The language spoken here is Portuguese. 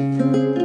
Música